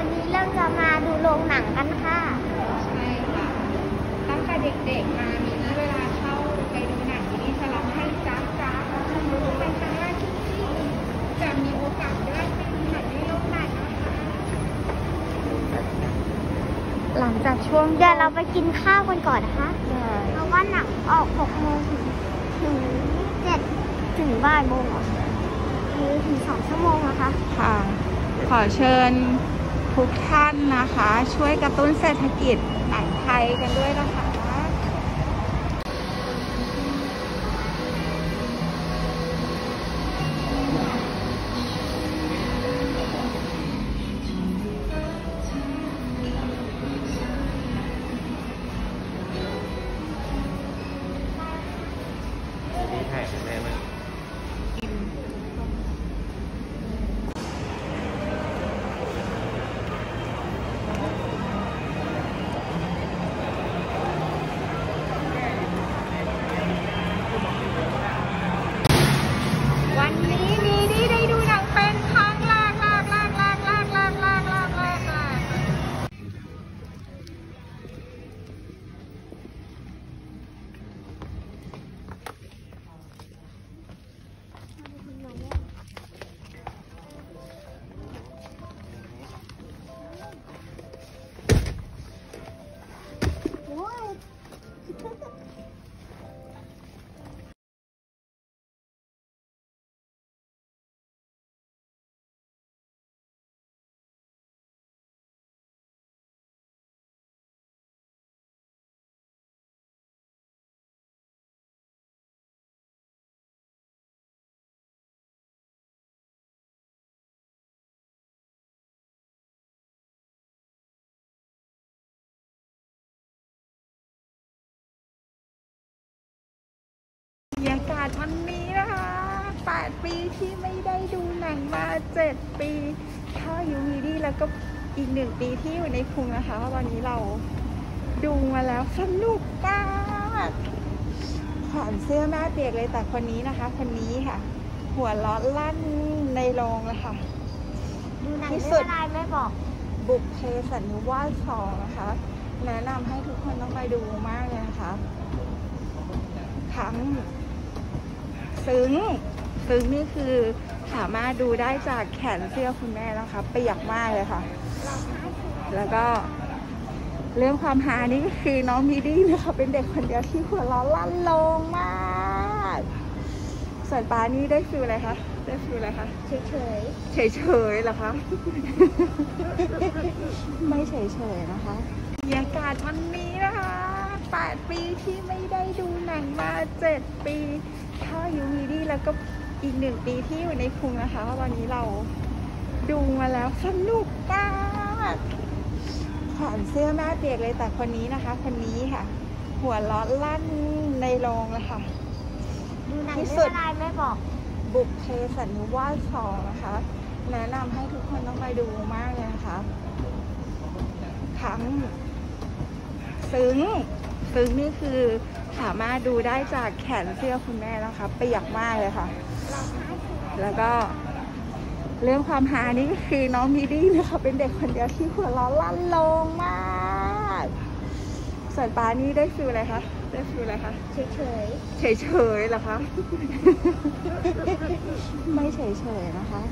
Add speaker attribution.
Speaker 1: วันนี้เราจะมาดูโรงหนังกันค่ะ
Speaker 2: ใช่ค่ะ ตั้งแต่เด็กๆมามีเวลาเข้าไปดูหนังที่นี่จะร้องให้จ้าจ้าเป็นครั้งแรกที่จะมีโอกาสได้ไปดูหนังในโรงหนังนะคะ
Speaker 3: หลังจากช่วง
Speaker 1: เดี๋ยวเราไปกินข้าวกันก่อนนะคะ
Speaker 3: ใช่
Speaker 1: เพราะว่าหนังออก6โมงถึงถึง7ถึงบ่ายโมงเหรอหรือถึง2ชั่วโมงนะคะ
Speaker 2: ค่ะ ขอเชิญ ทุกท่านนะคะ ช่วยกระตุ้นเศรษฐกิจหนังไทยกันด้วยนะคะ
Speaker 4: What? า
Speaker 2: กาศวันนี้นะคะ 8 ปีที่ไม่ได้ดูหนังมา 7 ปีเข้าอยูวีดีแล้วก็อีกหนึ่งปีที่อยู่ในคุงนะคะตอนนี้เราดูมาแล้วสนุกมากขอนเสื้อแม่เปียกเลยแต่คนนี้นะคะ คนนี้ค่ะ หัวล้อลั่นในโรงเลยค่ะ
Speaker 1: ดูหนัง
Speaker 2: ที่
Speaker 1: เรื่
Speaker 2: สุ
Speaker 1: อง
Speaker 2: ด
Speaker 1: อะไรไม่บอก
Speaker 2: บุกเพสันนิวาสสองนะคะ แนะนำให้ทุกคนต้องไปดูมากเลยนะคะ ทั้ง ซึ้ง ซึ้งนี่คือสามารถดูได้จากแขนเสื้อคุณแม่นะคะเปียกมากเลยค่ะ แล้วก็เรื่องความฮานี่ก็คือน้องมิดี้นะคะเป็นเด็กคนเดียวที่หัวเราะลั่นโรงมากส่วนปานี่ได้ feel อะไรคะได้ feel อะไรคะ
Speaker 1: เฉย
Speaker 2: เฉยๆเหรอคะไม่เฉยๆนะคะบรรยากาศวันนี้นะคะ 8 ปีที่ไม่ได้ดูหนังมา 7 ปี เข้ายูวีดีแล้วก็อีกหนึ่งปีที่อยู่ในคุงนะคะตอนนี้เราดูมาแล้วสนุกมากขอนเสื้อแม่เปียกเลยแต่คนนี้นะคะ คนนี้ค่ะ หัวล้อลั่นในโรงเลยค่ะ
Speaker 1: ๆดูหนัง
Speaker 2: ที่
Speaker 1: เรื่
Speaker 2: สุ
Speaker 1: อง
Speaker 2: ด
Speaker 1: อะไรไม่บอก
Speaker 2: บุกเพสันนิวาสสองนะคะ แนะนำให้ทุกคนต้องไปดูมากเลยนะคะ ทั้งซึ้งซึ้งนี่คือ สามารถดูได้จากแขนเสื้อคุณแม่นะคะเปียกมากเลยค่ะ แล้วก็เรื่องความฮานี่ก็คือน้องมิดี้นะคะเป็นเด็กคนเดียวที่หัวเราะลั่นโรงมากส่วนปานี่ได้ feel อะไรคะได้ feel อะไรคะ
Speaker 1: เฉย
Speaker 2: เฉยๆเหรอคะ ไม่เฉยๆนะคะ